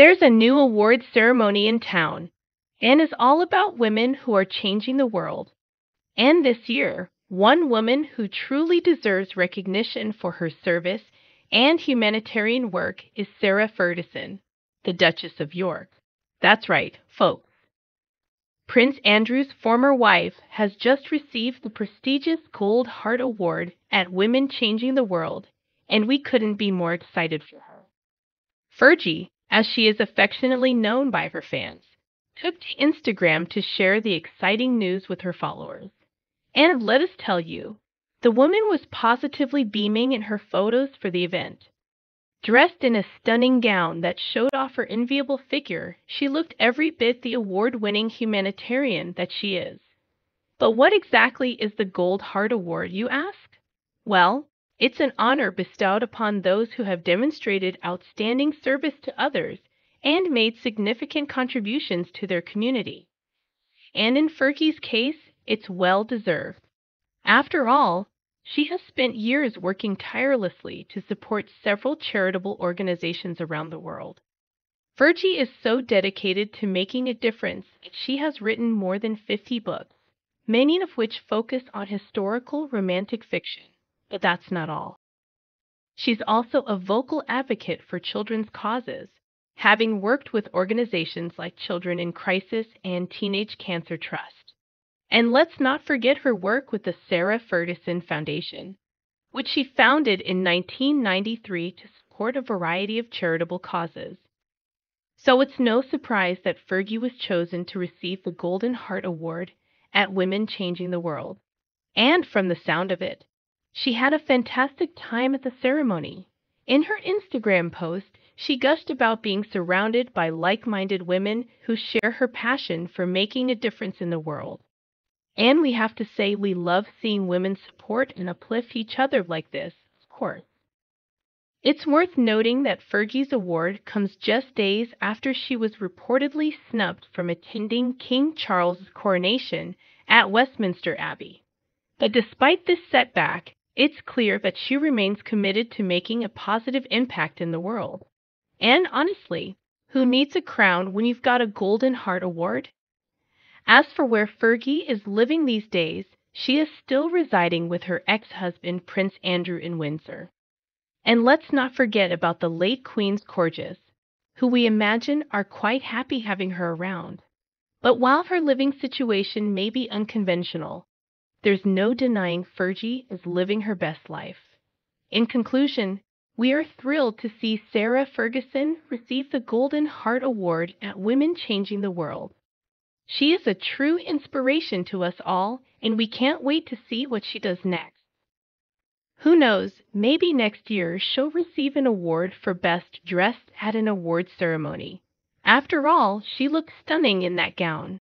There's a new award ceremony in town and is all about women who are changing the world. And this year, one woman who truly deserves recognition for her service and humanitarian work is Sarah Ferguson, the Duchess of York. That's right, folks. Prince Andrew's former wife has just received the prestigious Gold Heart Award at Women Changing the World, and we couldn't be more excited for her. Fergie, as she is affectionately known by her fans, took to Instagram to share the exciting news with her followers. And let us tell you, the woman was positively beaming in her photos for the event. Dressed in a stunning gown that showed off her enviable figure, she looked every bit the award winning humanitarian that she is. But what exactly is the Gold Heart Award, you ask? Well, it's an honor bestowed upon those who have demonstrated outstanding service to others and made significant contributions to their community. And in Fergie's case, it's well deserved. After all, she has spent years working tirelessly to support several charitable organizations around the world. Fergie is so dedicated to making a difference that she has written more than 50 books, many of which focus on historical romantic fiction. But that's not all. She's also a vocal advocate for children's causes, having worked with organizations like Children in Crisis and Teenage Cancer Trust. And let's not forget her work with the Sarah Ferguson Foundation, which she founded in 1993 to support a variety of charitable causes. So it's no surprise that Fergie was chosen to receive the Golden Heart Award at Women Changing the World. And from the sound of it, she had a fantastic time at the ceremony. In her Instagram post, she gushed about being surrounded by like minded women who share her passion for making a difference in the world. And we have to say we love seeing women support and uplift each other like this, of course. It's worth noting that Fergie's award comes just days after she was reportedly snubbed from attending King Charles's coronation at Westminster Abbey. But despite this setback, it's clear that she remains committed to making a positive impact in the world. And honestly, who needs a crown when you've got a Golden Heart Award? As for where Fergie is living these days, she is still residing with her ex husband, Prince Andrew, in Windsor. And let's not forget about the late Queen's Corgis, who we imagine are quite happy having her around. But while her living situation may be unconventional, there's no denying Fergie is living her best life. In conclusion, we are thrilled to see Sarah Ferguson receive the Golden Heart Award at Women Changing the World. She is a true inspiration to us all, and we can't wait to see what she does next. Who knows, maybe next year she'll receive an award for Best Dressed at an Award Ceremony. After all, she looks stunning in that gown.